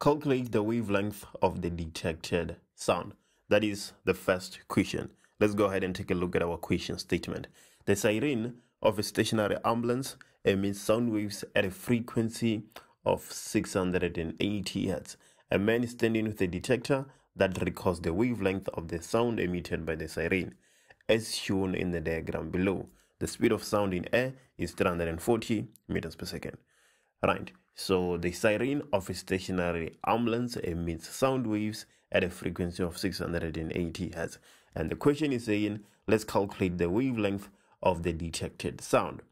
Calculate the wavelength of the detected sound. That is the first question. Let's go ahead and take a look at our question statement. The siren of a stationary ambulance emits sound waves at a frequency of 680 Hz. A man is standing with a detector that records the wavelength of the sound emitted by the siren, as shown in the diagram below. The speed of sound in air is 340 meters per second. Right, so the siren of a stationary ambulance emits sound waves at a frequency of 680 Hz. And the question is saying, let's calculate the wavelength of the detected sound.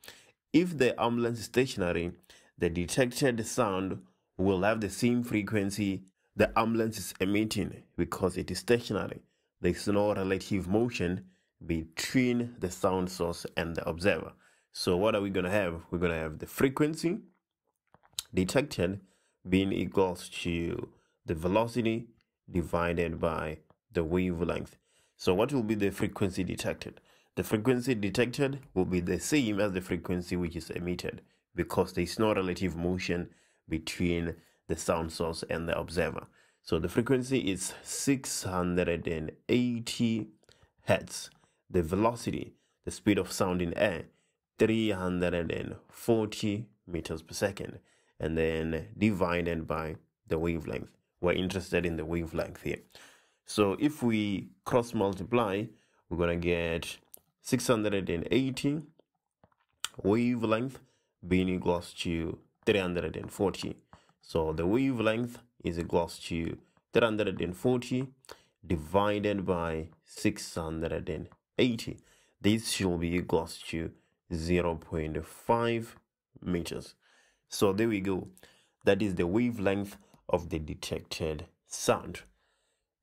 If the ambulance is stationary, the detected sound will have the same frequency the ambulance is emitting because it is stationary. There is no relative motion between the sound source and the observer. So what are we going to have? We're going to have the frequency detected being equals to the velocity divided by the wavelength. So what will be the frequency detected? The frequency detected will be the same as the frequency which is emitted because there is no relative motion between the sound source and the observer. So the frequency is 680 hertz. The velocity, the speed of sound in air, 340 meters per second. And then divided by the wavelength. We're interested in the wavelength here. So if we cross multiply, we're going to get 680 wavelength being equals to 340. So the wavelength is equals to 340 divided by 680. This should be equals to 0.5 meters. So there we go. That is the wavelength of the detected sound.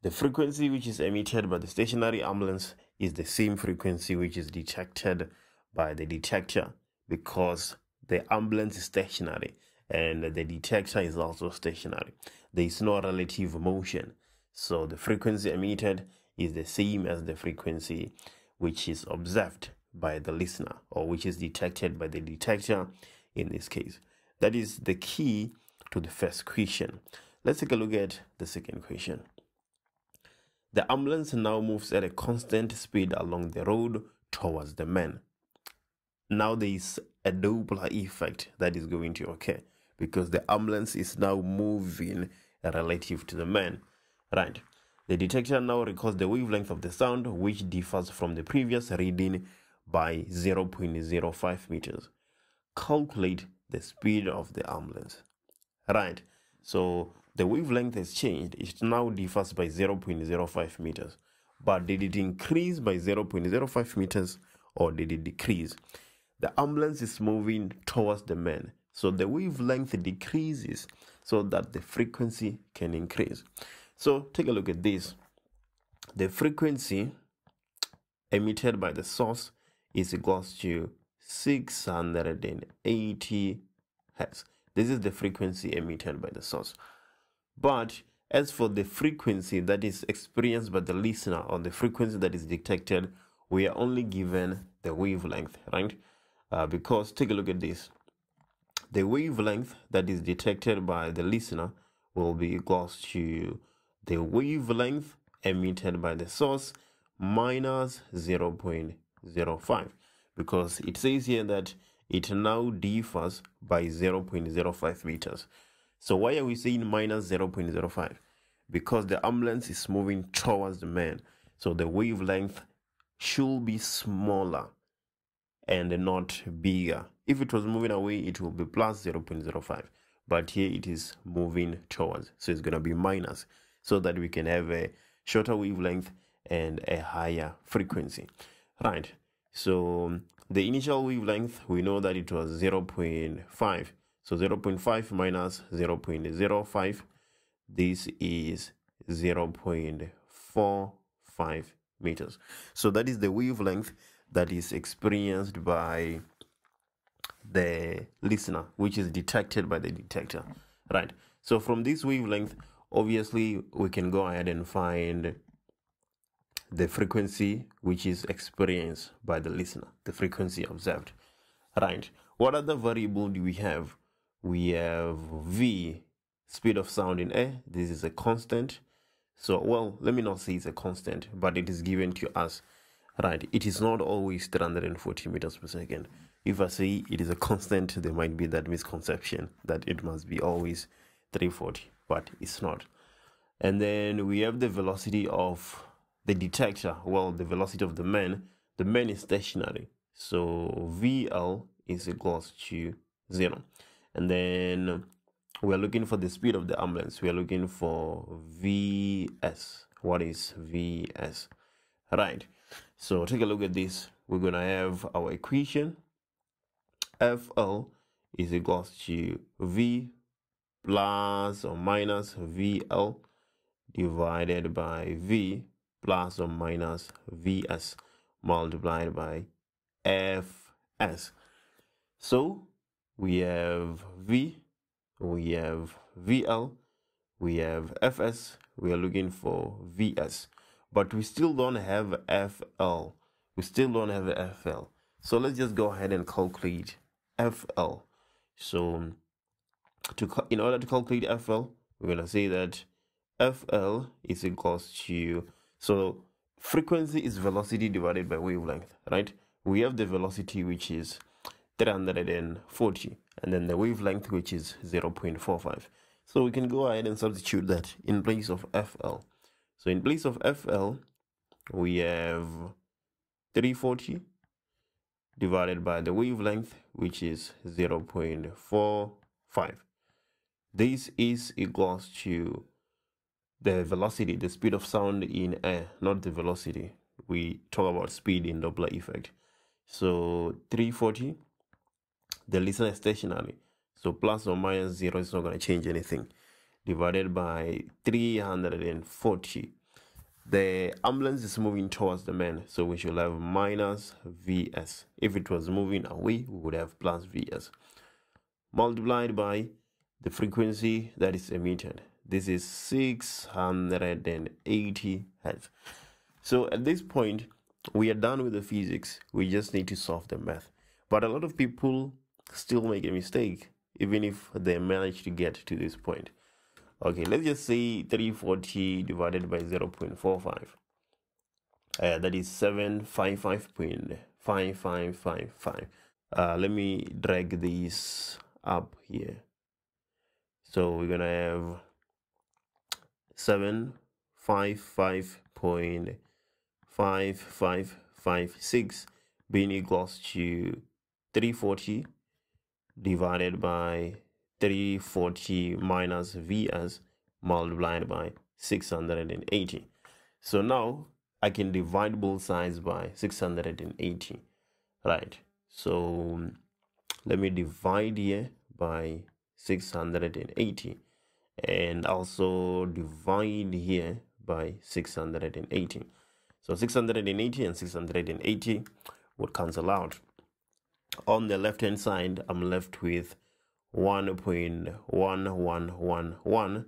The frequency which is emitted by the stationary ambulance is the same frequency which is detected by the detector because the ambulance is stationary and the detector is also stationary. There is no relative motion. So the frequency emitted is the same as the frequency which is observed by the listener or which is detected by the detector in this case. That is the key to the first question. Let's take a look at the second question. The ambulance now moves at a constant speed along the road towards the man. Now there is a Doppler effect that is going to occur because the ambulance is now moving relative to the man. Right. The detector now records the wavelength of the sound, which differs from the previous reading by 0.05 meters. Calculate the speed of the ambulance. Right. So the wavelength has changed. It now differs by 0.05 meters. But did it increase by 0.05 meters or did it decrease? The ambulance is moving towards the man. So the wavelength decreases so that the frequency can increase. So take a look at this. The frequency emitted by the source is equals to 680 hertz. This is the frequency emitted by the source. But as for the frequency that is experienced by the listener or the frequency that is detected, we are only given the wavelength, right? Uh, because take a look at this. The wavelength that is detected by the listener will be equals to the wavelength emitted by the source minus 0.05 because it says here that it now differs by 0.05 meters. So why are we saying minus 0.05? Because the ambulance is moving towards the man. So the wavelength should be smaller and not bigger. If it was moving away, it will be plus 0.05. But here it is moving towards. So it's going to be minus so that we can have a shorter wavelength and a higher frequency. Right. So the initial wavelength, we know that it was 0.5. So 0.5 minus 0.05, this is 0.45 meters. So that is the wavelength that is experienced by the listener, which is detected by the detector. Right. So from this wavelength, obviously we can go ahead and find the frequency which is experienced by the listener, the frequency observed. Right. What other variable do we have? We have V, speed of sound in air. This is a constant. So, well, let me not say it's a constant, but it is given to us. Right, it is not always 340 meters per second. If I say it is a constant, there might be that misconception that it must be always 340, but it's not. And then we have the velocity of the detector. Well, the velocity of the man. The man is stationary. So VL is equals to 0. And then we are looking for the speed of the ambulance. We are looking for VS. What is VS? Right. So take a look at this. We're going to have our equation. FL is equals to V plus or minus VL divided by V plus or minus VS multiplied by FS. So we have V, we have VL, we have FS, we are looking for VS but we still don't have FL. We still don't have FL. So let's just go ahead and calculate FL. So to in order to calculate FL, we're gonna say that FL is equals to so frequency is velocity divided by wavelength, right? We have the velocity which is 340 and then the wavelength which is 0.45. So we can go ahead and substitute that in place of FL. So in place of FL, we have 340 divided by the wavelength, which is 0.45. This is equals to the velocity, the speed of sound in air, not the velocity. We talk about speed in Doppler effect. So 340, the listener is stationary. So plus or minus zero is not going to change anything divided by 340 the ambulance is moving towards the man so we should have minus vs if it was moving away we would have plus vs multiplied by the frequency that is emitted this is 680 hertz. So at this point we are done with the physics. We just need to solve the math. But a lot of people still make a mistake even if they manage to get to this point. Okay let's just say 340 divided by 0 0.45 uh, that is 755.5555 uh, let me drag this up here. So we're gonna have 755.5556 being equals to 340 divided by 340 minus Vs multiplied by 680. So now I can divide both sides by 680. Right. So let me divide here by 680 and also divide here by 680. So 680 and 680 would cancel out. On the left hand side, I'm left with 1.1111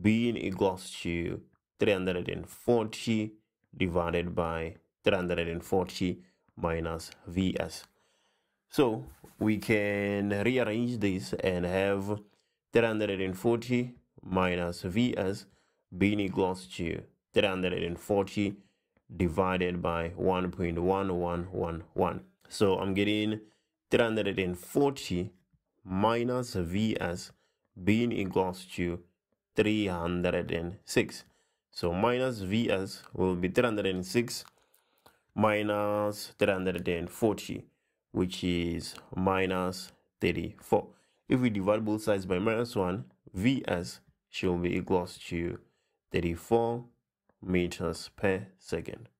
being equals to 340 divided by 340 minus Vs. So we can rearrange this and have 340 minus Vs being equals to 340 divided by 1.1111. So I'm getting 340 minus Vs being equals to 306. So minus Vs will be 306 minus 340, which is minus 34. If we divide both sides by minus 1, Vs should be equals to 34 meters per second.